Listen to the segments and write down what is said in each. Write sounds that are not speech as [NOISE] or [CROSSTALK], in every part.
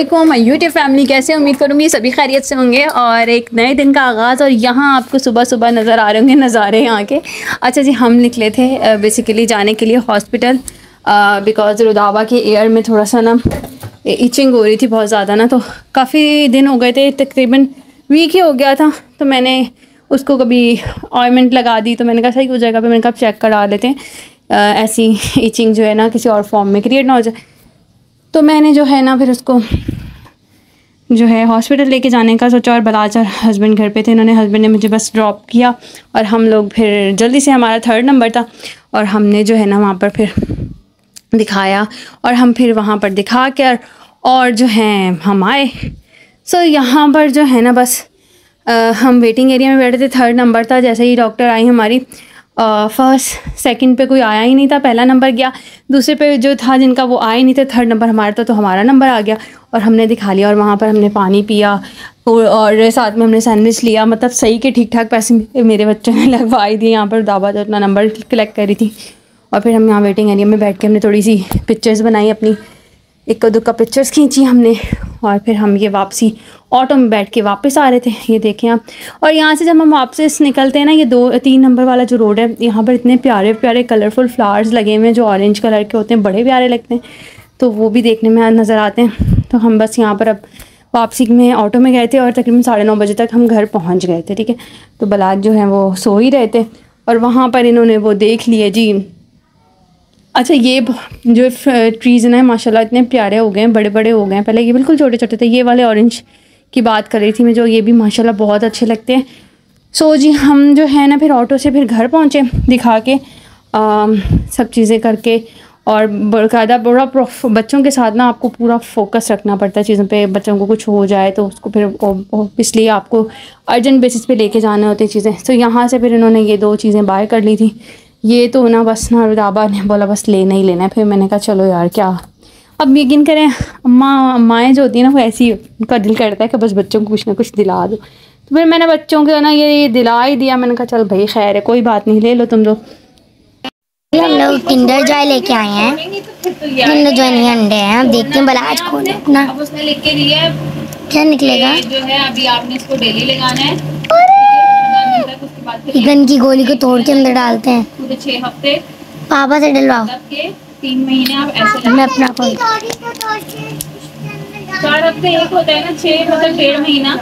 Aslam YouTube family कैसे उम्मीद करूँगी सभी खैरियत से होंगे और एक नए दिन का आगाज़ और यहाँ आपको सुबह सुबह नज़र आ रहे होंगे नज़ारे यहाँ के। अच्छा जी, हम निकले थे बेसिकली जाने के लिए हॉस्पिटल बिकॉज़ रुदावा के एयर में थोड़ा सा ना इचिंग हो रही थी बहुत ज़्यादा ना तो काफ़ी दिन हो गए थे, तकरीबन वीक ही हो गया था तो मैंने उसको कभी ऑयमेंट लगा दी तो मैंने कहा सही हो जाएगा, फिर मैंने कहा चेक करा लेते हैं। ऐसी इचिंग जो है ना किसी और फॉर्म में क्रिएट ना हो जाए। तो मैंने जो है ना फिर उसको जो है हॉस्पिटल लेके जाने का सोचा और बलाचार हस्बैंड घर पे थे। इन्होंने हस्बैंड ने मुझे बस ड्रॉप किया और हम लोग फिर जल्दी से हमारा थर्ड नंबर था और हमने जो है ना वहाँ पर फिर दिखाया और हम फिर वहाँ पर दिखा कर और जो है हम आए। सो यहाँ पर जो है ना बस आ, हम वेटिंग एरिया में बैठे थे। थर्ड नंबर था। जैसे ही डॉक्टर आई हमारी फ़र्स्ट सेकंड पे कोई आया ही नहीं था, पहला नंबर गया। दूसरे पे जो था, जिनका वो आए नहीं थे थर्ड नंबर हमारा था तो हमारा नंबर आ गया और हमने दिखा लिया और वहाँ पर हमने पानी पिया और साथ में हमने सैंडविच लिया। मतलब सही के ठीक ठाक पैसे मेरे बच्चों ने लगवाई दिए, यहाँ पर दाबा जो अपना नंबर कलेक्ट करी थी। और फिर हम यहाँ वेटिंग एरिया में बैठ के हमने थोड़ी सी पिक्चर्स बनाई अपनी। इक्का दुक्का पिक्चर्स खींची हमने और फिर हम ये वापसी ऑटो में बैठ के वापस आ रहे थे, ये देखें आप। और यहाँ से जब हम वापस निकलते हैं ना, ये दो, तीन नंबर वाला जो रोड है, यहाँ पर इतने प्यारे प्यारे कलरफुल फ्लावर्स लगे हुए हैं जो ऑरेंज कलर के होते हैं, बड़े प्यारे लगते हैं। तो वो भी देखने में नज़र आते हैं। तो हम बस यहाँ पर अब वापसी में ऑटो में गए थे और तकरीबन साढ़े नौ बजे तक हम घर पहुँच गए थे, ठीक है? तो बलाद जो है वो सो ही रहे थे और वहाँ पर इन्होंने वो देख लिए जी। अच्छा ये जो ट्रीज़ हैं माशाल्लाह इतने प्यारे हो गए हैं बड़े बड़े हो गए हैं। पहले ये बिल्कुल छोटे छोटे थे ये वाले ऑरेंज की बात कर रही थी मैं जो ये भी माशाल्लाह बहुत अच्छे लगते हैं। सो जी हम जो है ना फिर ऑटो से फिर घर पहुँचे दिखा के आ, सब चीज़ें करके और बाकायदा बड़ा बच्चों के साथ ना आपको पूरा फोकस रखना पड़ता है चीज़ों पे बच्चों को कुछ हो जाए तो उसको फिर इसलिए आपको अर्जेंट बेसिस पे लेके जाने होते चीज़ें। तो यहाँ से फिर इन्होंने ये दो चीज़ें बाय कर ली थी। ये तो ना बस ना रुदाबा ने बोला बस लेना ही लेना है। फिर मैंने कहा चलो यार क्या? अब यकीन करें अम्मा अम्माएँ जो होती हैं ना वो ऐसी उनका दिल करता है कि बस बच्चों को कुछ ना कुछ दिला दो। तो फिर मैंने बच्चों को ना ये दिला ही दिया। मैंने कहा चल भाई खैर है कोई बात नहीं ले लो तुम दो हम लोग किंडर जॉय लेके आए हैं। किंडर जॉय नहीं अंडे हैं। अब देखते हैं भला आज खोल अपना? क्या निकलेगा? जो है अभी आपने इसको डेली लगाना है। गन की गोली को तोड़ के अंदर डालते हैं। पूरे हफ़्ते पापा से डलवाओ। तीन महीने आप ऐसे मैं अपना चार हफ़्ते एक होता है ना छह मतलब डेढ़ महीना।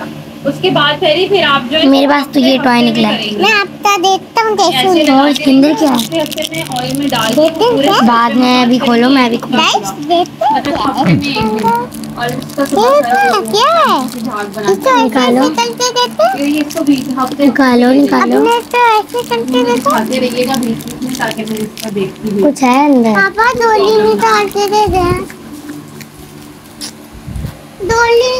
उसके बाद फिर फिर आप जो मेरे पास तो ये टॉय निकला मैं आपका देखता हूँ कैसे और इसके अंदर क्या है? ऑयल में डाल बाद में अभी खोलो मैं भी खोलो। निकालो। निकालो निकालो। कुछ है अंदर? पापा डोली निकाल के दे दे डोली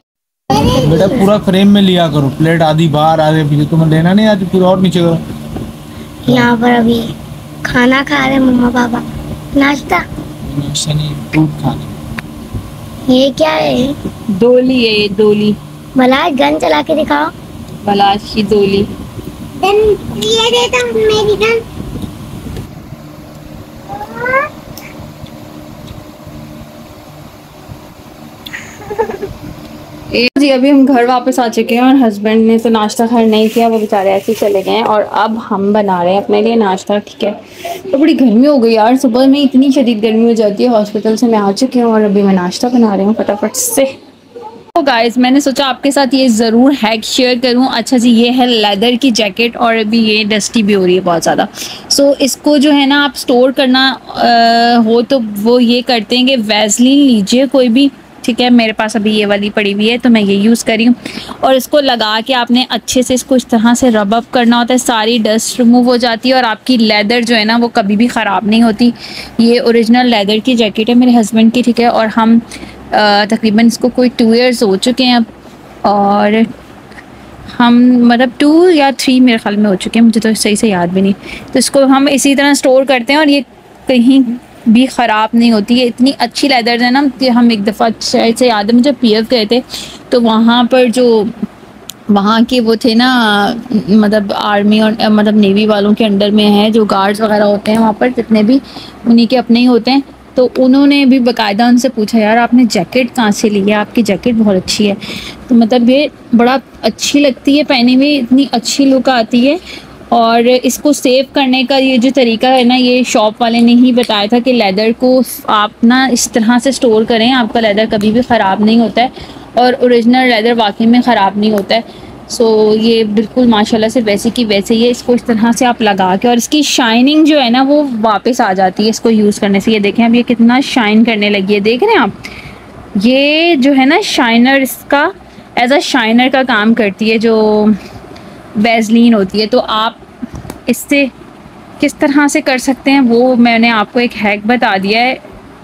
बेटा पूरा फ्रेम में लिया करो। प्लेट आधी बाहर आधे पीछे। तुम्हें लेना नहीं आज? पूरा और नीचे करो। यहाँ पर अभी खाना खा रहे मम्मा पापा। नाश्ता? नाश्ता नहीं फ्रूट खाना ये क्या है? दोली है ये दोली बलाश गन चला के दिखाओ। बलाश की दोली गन ये देता हूँ मेरी गन। जी अभी हम घर वापस आ चुके हैं और हस्बैंड ने तो नाश्ता खैर नहीं किया वो बेचारे ऐसे चले गए हैं और अब हम बना रहे हैं अपने लिए नाश्ता ठीक है? तो बड़ी गर्मी हो गई यार सुबह में इतनी शदीद गर्मी हो जाती है हॉस्पिटल से मैं आ चुकी हूँ और अभी मैं नाश्ता बना रही हूँ फटाफट से। तो गाइस मैंने सोचा आपके साथ ये ज़रूर हैक शेयर करूँ। अच्छा जी ये है लेदर की जैकेट और अभी ये डस्टी भी हो रही है बहुत ज़्यादा। सो so, इसको जो है ना आप स्टोर करना आ, हो तो वो ये करते हैं कि वैसलिन लीजिए कोई भी। ठीक है, मेरे पास अभी ये वाली पड़ी हुई है तो मैं ये यूज़ करी हूँ। और इसको लगा के आपने अच्छे से इसको इस तरह से रब अप करना होता है, सारी डस्ट रिमूव हो जाती है और आपकी लेदर जो है ना, वो कभी भी ख़राब नहीं होती। ये ओरिजिनल लेदर की जैकेट है मेरे हस्बैंड की, ठीक है, और हम तकरीबन इसको कोई टू ईयर्स हो चुके हैं अब। और हम मतलब टू या थ्री मेरे ख्याल में हो चुके हैं, मुझे तो सही से याद भी नहीं। तो इसको हम इसी तरह स्टोर करते हैं और ये कहीं भी ख़राब नहीं होती है। इतनी अच्छी लेदर है ना, कि हम एक दफ़ा शायद से याद है, मुझे पी एफ़ गए थे। तो वहाँ पर जो, वहाँ के वो थे ना मतलब आर्मी और मतलब नेवी वालों के अंडर में है, जो गार्ड्स वगैरह होते हैं, वहाँ पर जितने भी उन्हीं के अपने ही होते हैं। तो उन्होंने भी बाकायदा उनसे पूछा, यार, आपने जैकेट कहाँ से ली है? आपकी जैकेट बहुत अच्छी है। तो मतलब ये बड़ा अच्छी लगती है पहने में इतनी अच्छी लुक आती है। और इसको सेव करने का ये जो तरीका है ना, ये शॉप वाले ने ही बताया था कि लेदर को आप ना इस तरह से स्टोर करें, आपका लेदर कभी भी ख़राब नहीं होता है और ओरिजिनल लेदर वाकई में ख़राब नहीं होता है। सो ये बिल्कुल माशाल्लाह से वैसे की वैसे ही है, इसको इस तरह से आप लगा के और इसकी शाइनिंग जो है ना, वो वापस आ जाती है इसको यूज़ करने से। ये देखें, अब ये कितना शाइन करने लगी है, देख रहे हैं आप? ये जो है ना शाइनर इसका एज अ शाइनर का काम करती है, जो वेजलिन होती है तो आप इससे किस तरह से कर सकते हैं? वो मैंने आपको एक हैक बता दिया है।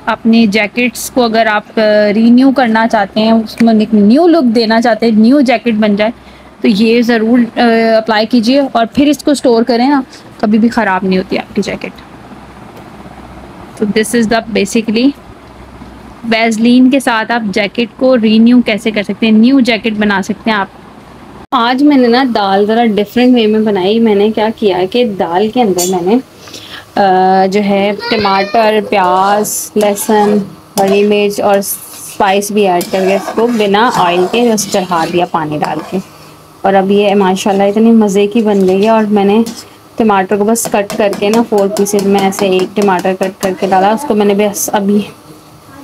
अपनी जैकेट्स को अगर आप रीन्यू करना चाहते हैं, उसमें एक न्यू लुक देना चाहते हैं न्यू जैकेट बन जाए तो ये ज़रूर अप्लाई कीजिए और फिर इसको स्टोर करें ना, कभी भी ख़राब नहीं होती आपकी जैकेट तो this is the basically vaseline के साथ आप जैकेट को रीन्यू कैसे कर सकते हैं? न्यू जैकेट बना सकते हैं आप। आज मैंने ना दाल ज़रा डिफरेंट वे में बनाई। मैंने क्या किया कि दाल के अंदर मैंने आ, जो है टमाटर प्याज लहसुन हरी मिर्च और स्पाइस भी ऐड करके इसको बिना ऑयल के बस चढ़ा दिया पानी डाल के। और अब ये माशाल्लाह इतनी मज़े की बन गई है और मैंने टमाटर को बस कट करके ना फोर पीसेज में ऐसे एक टमाटर कट करके डाला। उसको मैंने बस अभी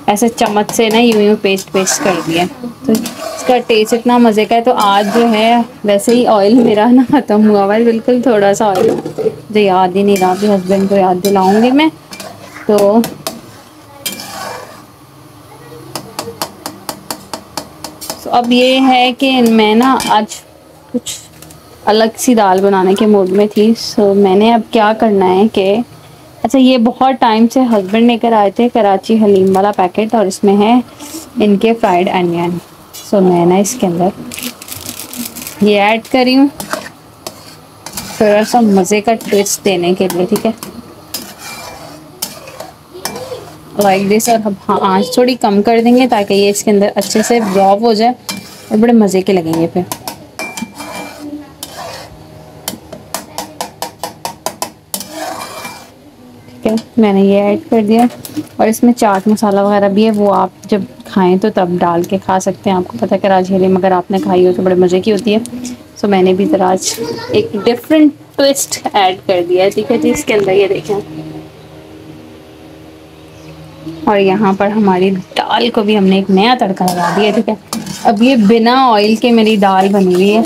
ऐसे चम्मच से ना यूँ यूँ पेस्ट पेस्ट कर दिया। तो इसका टेस्ट इतना मज़े का है तो आज जो है, वैसे ही ऑयल मेरा ना ख़त्म हुआ है, बिल्कुल थोड़ा सा ऑयल मुझे याद ही नहीं रहा, अभी हस्बैंड को याद दिलाऊँगी मैं। तो तो अब ये है कि मैं ना आज कुछ अलग सी दाल बनाने के मूड में थी सो मैंने अब क्या करना है कि अच्छा ये बहुत टाइम से हस्बैंड लेकर आए थे, कराची हलीम वाला पैकेट और इसमें है इनके फ्राइड अनियन सो मैं ना इसके अंदर। ये ऐड करी हूँ। थोड़ा सा मज़े का ट्विस्ट देने के लिए, ठीक है? लाइक दिस और अब हाँ आँच थोड़ी कम कर देंगे ताकि ये इसके अंदर अच्छे से ब्रॉप हो जाए और बड़े मज़े के लगेंगे फिर। ठीक है? मैंने ये ऐड कर दिया। और इसमें चाट मसाला वगैरह भी है, वो आप जब खाएँ तो तब डाल के खा सकते हैं। आपको पता है कि राजहेली में अगर आपने खाई हो तो बड़े मज़े की होती है। सो मैंने भी ज़रा आज एक डिफरेंट ट्विस्ट ऐड कर दिया है। ठीक है जी, इसके अंदर ये देखें और यहाँ पर हमारी दाल को भी हमने एक नया तड़का लगा दिया ठीक है। अब ये बिना ऑयल के मेरी दाल बनी हुई है।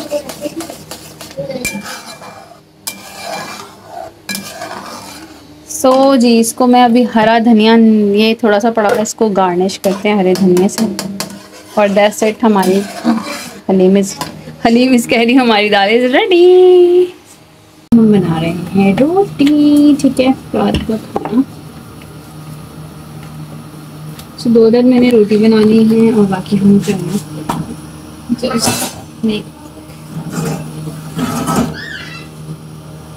सो so, जी इसको मैं अभी हरा धनिया ये थोड़ा सा पड़ा हुआ इसको गार्निश करते हैं हरे धनिया से। और दैट्स इट हमारी हलीम इज़ हलीम इज़ कह रही हमारी दाल इज़ रेडी हम बना रहे हैं रोटी ठीक है रात का खाना। सो दो दिन मैंने रोटी बनानी है और बाकी हम करना।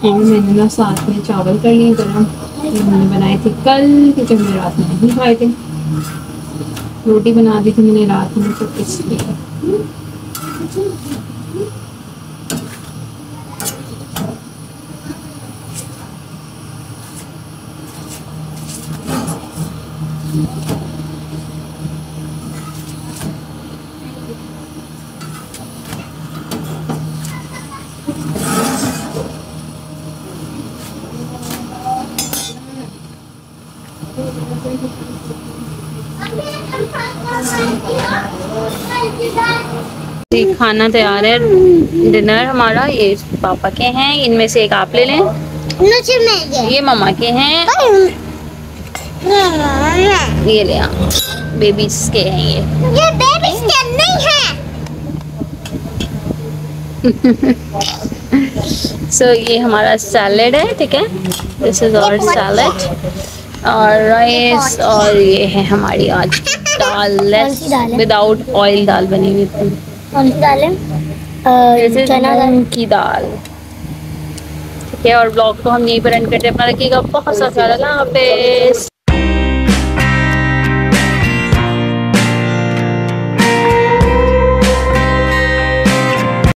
और मैंने ना साथ में चावल कर लिए गर्म। मैंने बनाए थे कल, क्योंकि मैं रात में नहीं खाए थे। रोटी बना दी थी मैंने रात में तो इसलिए। खाना तैयार है। डिनर हमारा ये पापा के हैं। इनमें से एक आप ले लें। ये मामा के हैं। ये ले बेबीज के हैं ये। ये बेबीज के नहीं है। सो [LAUGHS] so, ये हमारा सैलेड है ठीक है? दिस इज़ और सैलेड और राइस और ये है हमारी आज दाल [LAUGHS] विदाउट ऑयल दाल बनी हुई थी। कौन सी दाल है? चना की दाल। ठीक है और ब्लॉग को हम यहीं पर एंड करते हैं। अपना रखिएगा बहुत सारा। ना हाफिज़।